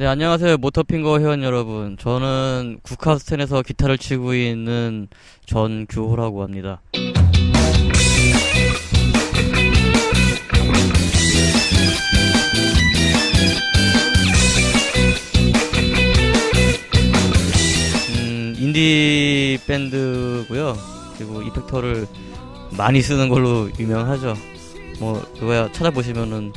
네, 안녕하세요. 모터핑거 회원 여러분. 저는 국카스텐에서 기타를 치고 있는 전규호라고 합니다. 음, 인디 밴드고요. 그리고 이펙터를 많이 쓰는 걸로 유명하죠. 뭐 그거야 찾아보시면은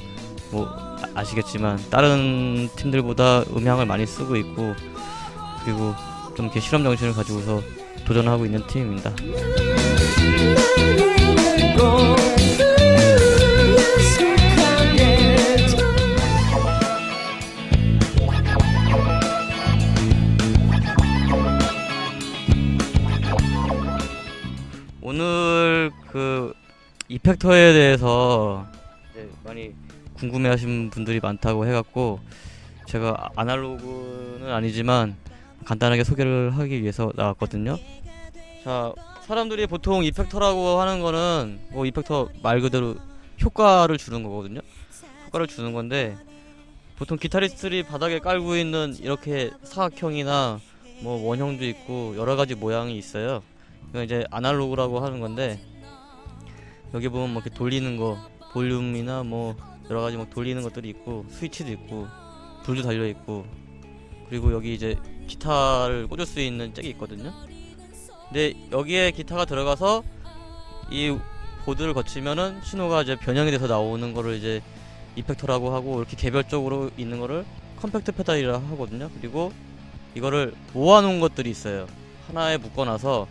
뭐 아- 아시겠지만 다른 팀들보다 음향을 많이 쓰고 있고 그리고 좀 이렇게 실험 정신을 가지고서 도전하고 있는 팀입니다. 오늘 그 이펙터에 대해서 이제 많이 궁금해하신 분들이 많다고 해갖고 제가 아- 아날로그는 아니지만 간단하게 소개를 하기 위해서 나왔거든요. 자, 사람들이 보통 이펙터라고 하는 거는 뭐 이펙터 말 그대로 효과를 주는 거거든요. 효과를 주는 건데 보통 기타리스트들이 바닥에 깔고 있는 이렇게 사각형이나 뭐 원형도 있고 여러 가지 모양이 있어요. 이건 이제 아날로그라고 하는 건데 여기 보면 뭐 이렇게 돌리는 거 볼륨이나 뭐 여러 가지 막 돌리는 것들이 있고 스위치도 있고 불도 달려 있고 그리고 여기 이제 기타를 꽂을 수 있는 잭이 있거든요. 근데 여기에 기타가 들어가서 이 보드를 거치면은 신호가 이제 변형이 돼서 나오는 거를 이제 effector라고 하고 이렇게 개별적으로 있는 거를 compact pedal이라 하거든요. 그리고 이거를 모아놓은 것들이 있어요. 하나에 묶어놔서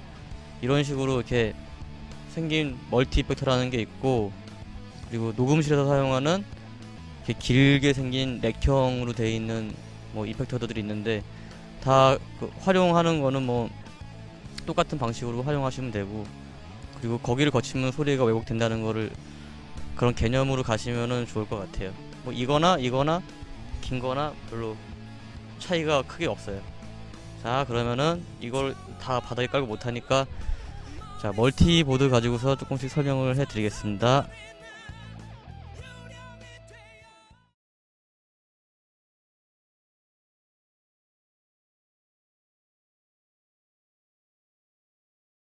이런 식으로 이렇게 생긴 멀티 이펙터라는 게 있고 그리고 녹음실에서 사용하는 이렇게 길게 생긴 렉형으로 되어 있는 뭐 이펙터들이 있는데 다 그 활용하는 거는 뭐 똑같은 방식으로 활용하시면 되고 그리고 거기를 거치면 소리가 왜곡된다는 거를 그런 개념으로 가시면은 좋을 것 같아요. 뭐 이거나 이거나 긴 거나 별로 차이가 크게 없어요. 자 그러면은 이걸 다 바닥에 깔고 못하니까 자 멀티보드 가지고서 조금씩 설명을 해드리겠습니다.